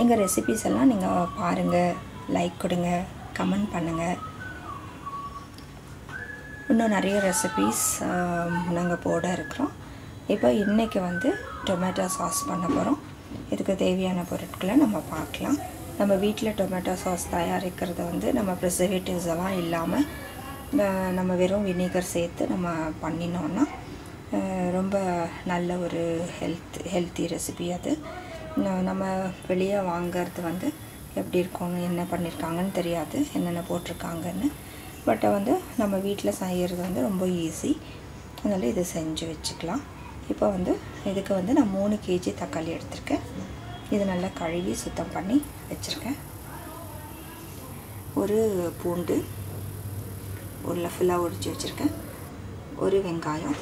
எங்கள் ரெசிபீஸ் எல்லாம் நீங்கள் பாருங்கள் லைக் கொடுங்க கமெண்ட் பண்ணுங்கள் இன்னும் நிறைய ரெசிபீஸ் நாங்கள் போட இருக்கிறோம். இப்போ இன்றைக்கி வந்து டொமேட்டோ சாஸ் பண்ண போகிறோம் இதுக்கு தேவையான பொருட்களை நம்ம பார்க்கலாம். நம்ம வீட்டில் டொமேட்டோ சாஸ் தயாரிக்கிறது வந்து நம்ம ப்ரிசர்வேட்டிவ்ஸ் எல்லாம் இல்லாமல் நம்ம வெறும் வினிகர் சேர்த்து நம்ம பண்ணினோன்னா ரொம்ப நல்ல ஒரு ஹெல்த் ஹெல்த்தி ரெசிபி அது. நம்ம வெளியே வாங்கிறது வந்து எப்படி இருக்கும் என்ன பண்ணியிருக்காங்கன்னு தெரியாது என்னென்ன போட்டிருக்காங்கன்னு. பட் வந்து நம்ம வீட்டில் செய்கிறது வந்து ரொம்ப ஈஸி. அதனால் இதை செஞ்சு வச்சுக்கலாம். இப்போ வந்து இதுக்கு வந்து நான் மூணு கேஜி தக்காளி எடுத்திருக்கேன். இது நல்லா கழுவி சுத்தம் பண்ணி வச்சுருக்கேன். ஒரு பூண்டு உள்ள ஃபுல்லாக உரிச்சு வச்சுருக்கேன். ஒரு வெங்காயம்.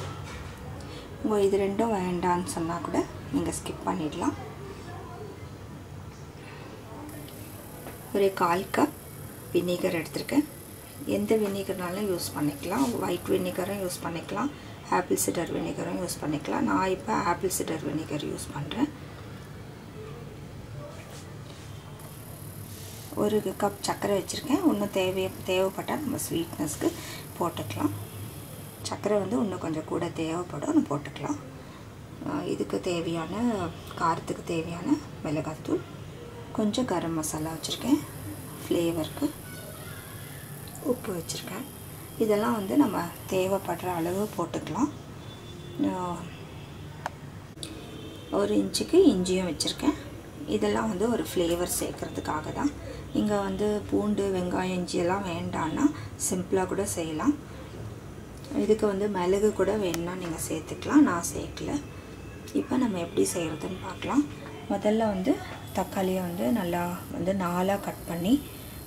உங்கள் இது ரெண்டும் வேண்டான்னு சொன்னால் கூட நீங்கள் ஸ்கிப் பண்ணிடலாம். ஒரு கால் கப் வினிகர் எடுத்திருக்கேன். எந்த வினிகர்னாலும் யூஸ் பண்ணிக்கலாம். ஒயிட் வினிகரும் யூஸ் பண்ணிக்கலாம். ஆப்பிள் சிடர் வினிகரும் யூஸ் பண்ணிக்கலாம். நான் இப்போ ஆப்பிள் சிடர் வினிகர் யூஸ் பண்ணுறேன் ஒரு கப் சர்க்கரை வச்சுருக்கேன். இன்னும் தேவை தேவைப்பட்டால் நம்ம ஸ்வீட்னஸ்க்கு போட்டுக்கலாம். சர்க்கரை வந்து இன்னும் கொஞ்சம் கூட தேவைப்படும் போட்டுக்கலாம். இதுக்கு தேவையான காரத்துக்கு தேவையான மிளகாத்தூள். கொஞ்சம் கரம் மசாலா வச்சுருக்கேன். ஃப்ளேவருக்கு உப்பு வச்சுருக்கேன். இதெல்லாம் வந்து நம்ம தேவைப்படுற அளவு போட்டுக்கலாம். ஒரு இன்ச்சுக்கு இஞ்சியும் வச்சுருக்கேன். இதெல்லாம் வந்து ஒரு ஃப்ளேவர் சேர்க்கறதுக்காக தான். இங்கே வந்து பூண்டு வெங்காயம் இஞ்சி எல்லாம் வேண்டான்னா சிம்பிளாக கூட செய்யலாம். இதுக்கு வந்து மிளகு கூட வேணும்னா நீங்கள் சேர்த்துக்கலாம். நான் சேர்க்கல. இப்போ நம்ம எப்படி செய்கிறதுன்னு பார்க்கலாம். முதல்ல வந்து தக்காளியை வந்து நல்லா வந்து நாலாக கட் பண்ணி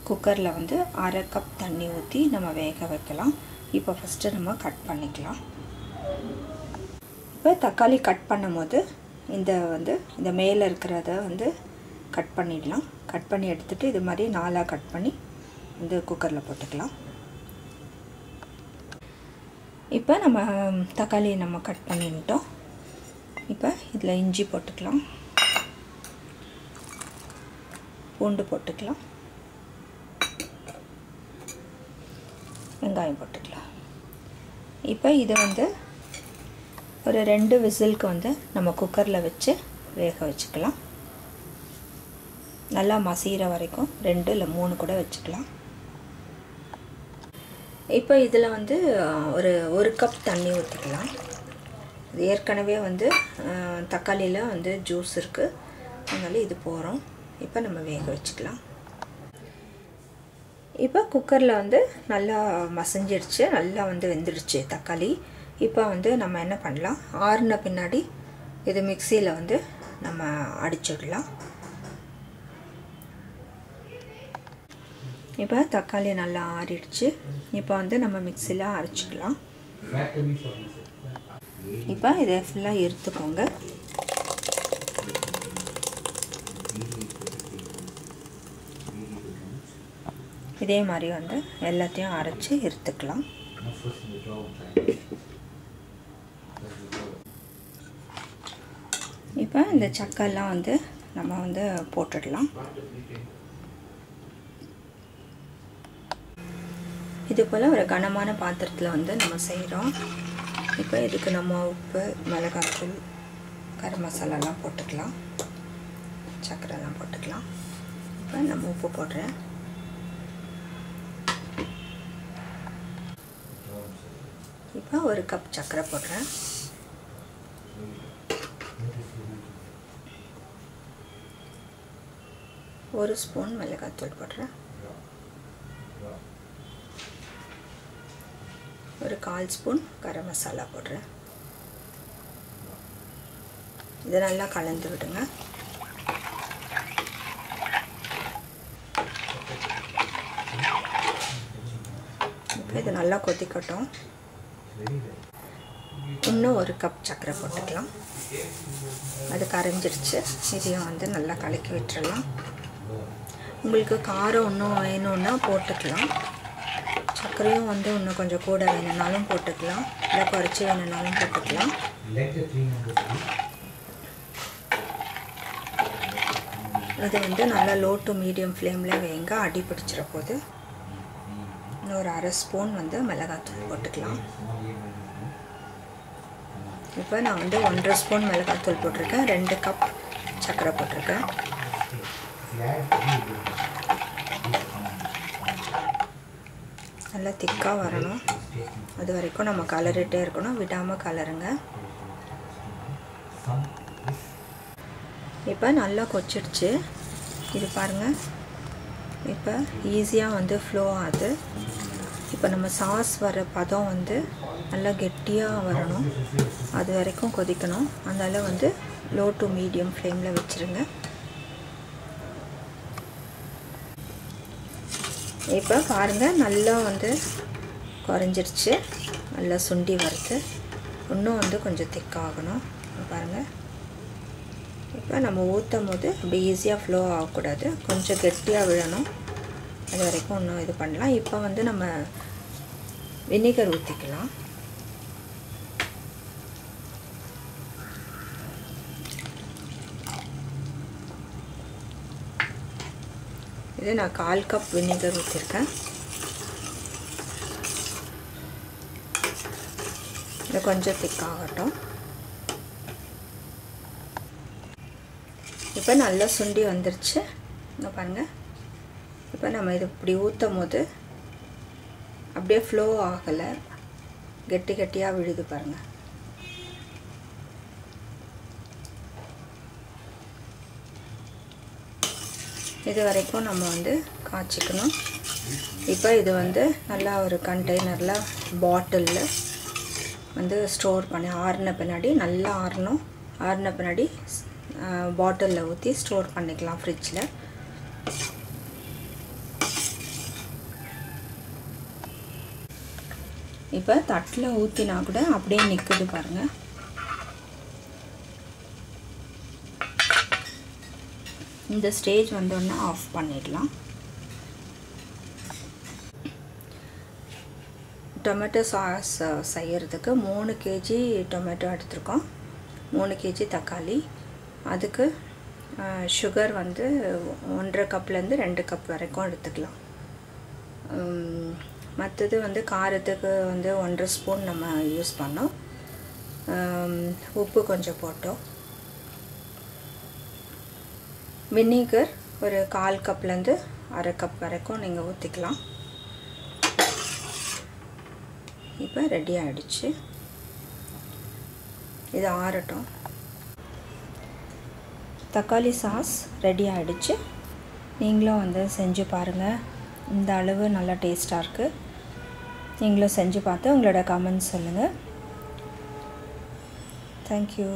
குக்கரில் வந்து அரை கப் தண்ணி ஊற்றி நம்ம வேக வைக்கலாம். இப்போ ஃபஸ்ட்டு நம்ம கட் பண்ணிக்கலாம். இப்போ தக்காளி கட் பண்ணும்போது இந்த வந்து இந்த மேலே இருக்கிறத வந்து கட் பண்ணிடலாம். கட் பண்ணி எடுத்துகிட்டு இது மாதிரி நாலாக கட் பண்ணி வந்து குக்கரில் போட்டுக்கலாம். இப்போ நம்ம தக்காளியை நம்ம கட் பண்ணிட்டோம். இப்போ இதில் இஞ்சி போட்டுக்கலாம். பூண்டு போட்டுக்கலாம். வெங்காயம் போட்டுக்கலாம். இப்போ இதை வந்து ஒரு ரெண்டு விசிலுக்கு வந்து நம்ம குக்கரில் வச்சு வேக வச்சுக்கலாம். நல்லா மசிகிற வரைக்கும் ரெண்டு இல்லை மூணு கூட வச்சுக்கலாம். இப்போ இதில் வந்து ஒரு ஒரு கப் தண்ணி ஊற்றிக்கலாம் ஏற்கனவே வந்து தக்காளியில் வந்து ஜூஸ் இருக்குது அதனால இது போகிறோம் இப்போ நம்ம வேக வச்சுக்கலாம். இப்போ குக்கரில் வந்து நல்லா மசிஞ்சிடுச்சு நல்லா வந்து வெந்துடுச்சு தக்காளி. இப்போ வந்து நம்ம என்ன பண்ணலாம்? ஆறுன பின்னாடி இது மிக்சியில் வந்து நம்ம அடிச்சிடலாம். இப்போ தக்காளி நல்லா ஆறிடுச்சு. இப்போ வந்து நம்ம மிக்சியில் அரைச்சிக்கலாம். இப்போ இதை ஃபுல்லாக எடுத்துக்கோங்க. இதே மாதிரி வந்து எல்லாத்தையும் அரைச்சி எடுத்துக்கலாம். இப்போ இந்த சக்கெல்லாம் வந்து நம்ம வந்து போட்டுடலாம். இது போல் ஒரு கனமான பாத்திரத்தில் வந்து நம்ம செய்கிறோம் இப்போ இதுக்கு நம்ம உப்பு மிளகாத்தூள் கரம் மசாலாலாம் போட்டுக்கலாம். சக்கரைலாம் போட்டுக்கலாம். இப்போ நம்ம உப்பு போடுறேன். இப்போ ஒரு கப் சர்க்கரை போடுறேன். ஒரு ஸ்பூன் மிளகாத்தூள் போடுறேன். ஒரு கால் ஸ்பூன் கரம் மசாலா போடுறேன். இதை நல்லா கலந்து விடுங்க. இப்போ இது நல்லா கொதிக்கட்டும். இன்னும் ஒரு கப் சர்க்கரை போட்டுக்கலாம். அது கரைஞ்சிருச்சு இதையும் வந்து நல்லா கலக்கி விட்டுறலாம். உங்களுக்கு காரம் இன்னும் வேணும்னா போட்டுக்கலாம். சர்க்கரையும் வந்து இன்னும் கொஞ்சம் கூட வேணும்னாலும் போட்டுக்கலாம். இல்லை குறைச்சி வேணும்னாலும் போட்டுக்கலாம். Let the 300 be. இது வந்து நல்லா லோ டு மீடியம் ஃப்ளேமில் வேங்க அடி பிடிச்சிட போது இன்னொரு அரை ஸ்பூன் வந்து மிளகாத்தூள் போட்டுக்கலாம். இப்போ நான் வந்து ஒன்றரை ஸ்பூன் மிளகாத்தூள் போட்டிருக்கேன் ரெண்டு கப் சர்க்கரை போட்டிருக்கேன். நல்லா திக்காக வரணும். அது வரைக்கும் நம்ம கலரிட்டே இருக்கணும். விடாமல் கலருங்க. இப்போ நல்லா கொச்சிடுச்சு. இது பாருங்கள் இப்போ ஈஸியாக வந்து ஃப்ளோ ஆகுது. இப்போ நம்ம சாஸ் வர பதம் வந்து நல்லா கெட்டியாக வரணும். அது வரைக்கும் கொதிக்கணும். அதனால் வந்து லோ டு மீடியம் ஃப்ளேமில் வச்சுருங்க. இப்போ பாருங்கள் நல்லா வந்து குறைஞ்சிருச்சு. நல்லா சுண்டி வறுத்து இன்னும் வந்து கொஞ்சம் திக்காகணும் பாருங்கள் இப்போ நம்ம ஊற்றும் போது அப்படி ஈஸியாக ஃப்ளோ ஆகக்கூடாது. கொஞ்சம் கெட்டியாக விழணும். அது வரைக்கும் இன்னும் இது பண்ணலாம். இப்போ வந்து நம்ம வினிகர் ஊற்றிக்கலாம் இது நான் கால் கப் வினிகர் ஊற்றிருக்கேன் இது கொஞ்சம் திக்காகட்டும் இப்போ நல்லா சுண்டி வந்துருச்சு. இங்கே பாருங்கள் இப்போ நம்ம இது இப்படி ஊற்றும் போது அப்படியே ஃப்ளோ ஆகலை. கெட்டி கெட்டியாக விழுது பாருங்கள் இது வரைக்கும் நம்ம வந்து காய்ச்சிக்கணும். இப்போ இது வந்து நல்லா ஒரு கண்டெய்னரில் பாட்டிலில் வந்து ஸ்டோர் பண்ணி ஆறின பின்னாடி நல்லா ஆறணும். ஆறின பின்னாடி பாட்டிலில் ஊற்றி ஸ்டோர் பண்ணிக்கலாம் ஃப்ரிட்ஜில் இப்போ தட்டில் ஊற்றினா கூட அப்படியே நிற்குது பாருங்கள் இந்த ஸ்டேஜ் வந்தோடனே ஆஃப் பண்ணிடலாம். டொமேட்டோ சாஸ் செய்கிறதுக்கு மூணு கேஜி டொமேட்டோ எடுத்திருக்கோம். மூணு கேஜி தக்காளி. அதுக்கு சுகர் வந்து ஒன்றரை கப்லேருந்து ரெண்டு கப் வரைக்கும் எடுத்துக்கலாம். மற்றது வந்து காரத்துக்கு வந்து ஒன்றரை ஸ்பூன் நம்ம யூஸ் பண்ணோம். உப்பு கொஞ்சம் போட்டோம். வினிகர் ஒரு கால் கப்லேருந்து அரை கப் வரைக்கும் நீங்கள் ஊற்றிக்கலாம் இப்போ ரெடி ஆகிடுச்சு இது ஆறட்டும். தக்காளி சாஸ் ரெடி ஆகிடுச்சு நீங்களும் வந்து செஞ்சு பாருங்கள் இந்த அளவு நல்லா டேஸ்ட்டாக இருக்குது நீங்களும் செஞ்சு பார்த்து உங்களோட கமெண்ட்ஸ் சொல்லுங்கள் தேங்க்யூ